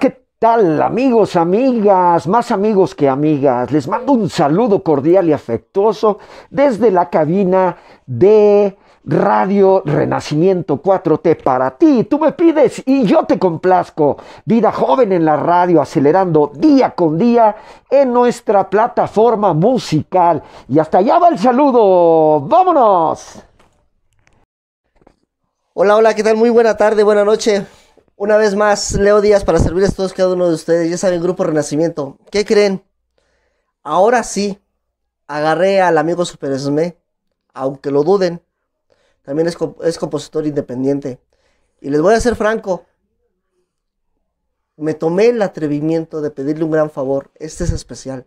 ¿Qué tal amigos, amigas, más amigos que amigas? Les mando un saludo cordial y afectuoso desde la cabina de Radio Renacimiento 4T para ti. Tú me pides y yo te complazco. Vida joven en la radio, acelerando día con día en nuestra plataforma musical. Y hasta allá va el saludo. ¡Vámonos! Hola, hola, ¿qué tal? Muy buena tarde, buena noche. Una vez más, Leo Díaz para servirles a todos cada uno de ustedes. Ya saben, Grupo Renacimiento. ¿Qué creen? Ahora sí, agarré al amigo Super Esme, aunque lo duden. También es, compositor independiente. Y les voy a ser franco. Me tomé el atrevimiento de pedirle un gran favor. Este es especial.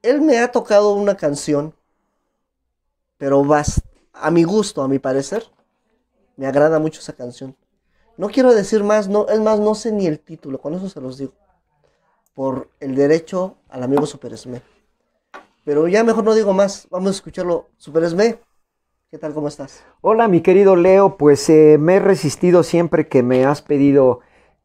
Él me ha tocado una canción, pero a mi gusto, a mi parecer, me agrada mucho esa canción. No quiero decir más, no, es más, no sé ni el título, con eso se los digo. Por el derecho al amigo Super Esme. Pero ya mejor no digo más, vamos a escucharlo. Super Esme, ¿qué tal? ¿Cómo estás? Hola, mi querido Leo, pues eh, me he resistido siempre que me has pedido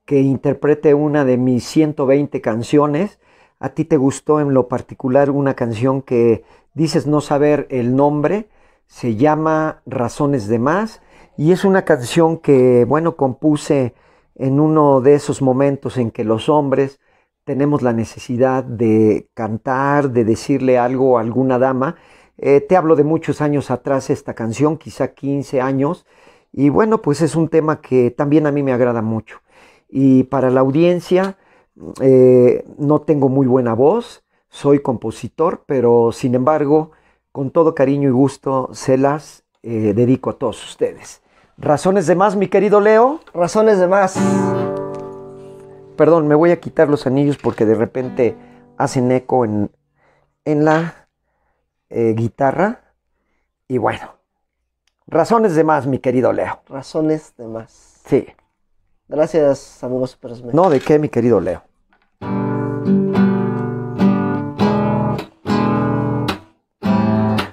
que interprete una de mis 120 canciones. A ti te gustó en lo particular una canción que dices no saber el nombre, se llama Razones de Más y es una canción que, bueno, compuse en uno de esos momentos en que los hombres tenemos la necesidad de cantar, de decirle algo a alguna dama. Eh, te hablo de muchos años atrás esta canción, quizá 15 años, y bueno, pues es un tema que también a mí me agrada mucho. Y para la audiencia, eh, no tengo muy buena voz, soy compositor, pero sin embargo, con todo cariño y gusto, se las eh, dedico a todos ustedes. Razones de más, mi querido Leo. Razones de más. Perdón, me voy a quitar los anillos porque de repente hacen eco en, en la eh, guitarra. Y bueno, razones de más, mi querido Leo. Razones de más. Sí. Gracias, amigos No, ¿de qué, mi querido Leo?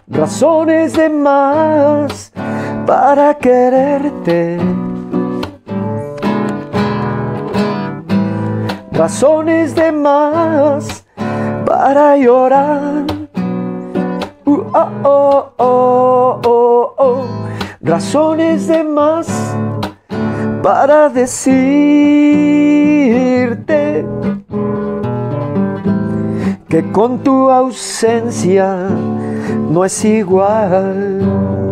Razones de más para quererte. Razones de más para llorar. Uh, oh, oh, oh, oh, oh. Razones de más para decirte que con tu ausencia no es igual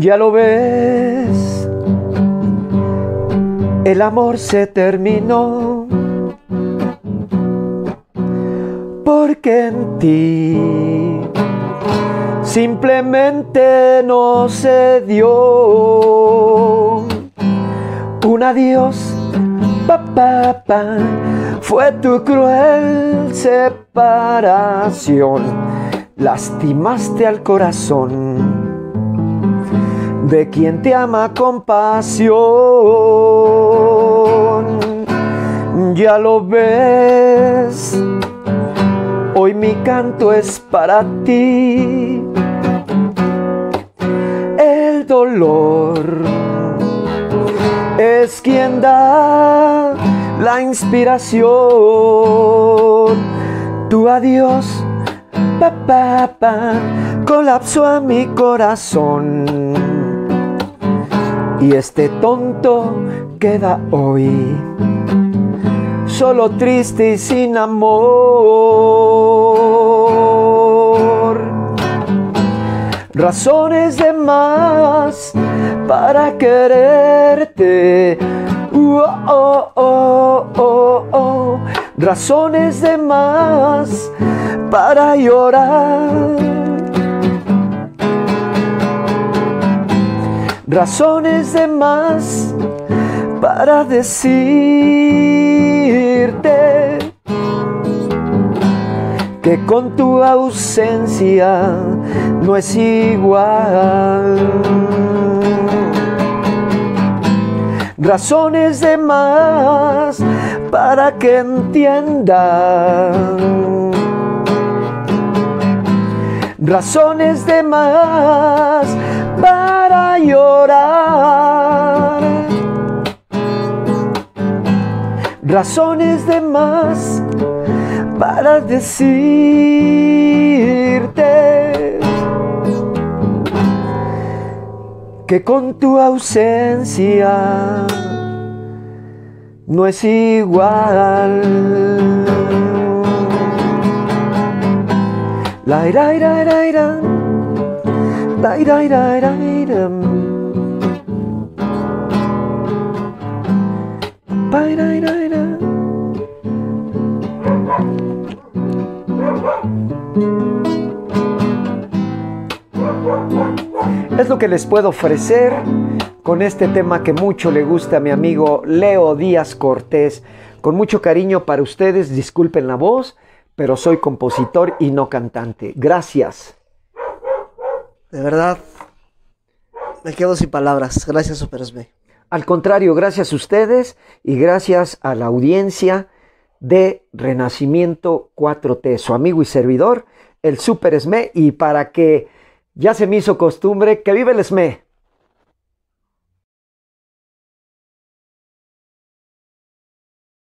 ya lo ves, el amor se terminó. Porque en ti. Simplemente no se dio. Un adiós, papá, pa, fue tu cruel separación, lastimaste al corazón de quien te ama con pasión. Ya lo ves, hoy mi canto es para ti. El dolor es quien da la inspiración. Tu adiós, papá, pa, colapsó a mi corazón y este tonto queda hoy solo triste y sin amor. Razones de más para quererte. Oh, oh, oh, oh, Razones de más para llorar razones de más para decirte que con tu ausencia no es igual. Razones de más para que entiendan razones de más para llorar. Razones de más para decirte que con tu ausencia no es igual. La ira ira ira ira. La ira ira ira ira. Que les puedo ofrecer con este tema que mucho le gusta a mi amigo Leo Díaz Cortés. Con mucho cariño para ustedes, disculpen la voz, pero soy compositor y no cantante. Gracias. De verdad, me quedo sin palabras. Gracias, Super Esme. Al contrario, gracias a ustedes y gracias a la audiencia de Renacimiento 4T, su amigo y servidor, el Super Esme, y para que ya se me hizo costumbre, que vive el Esme.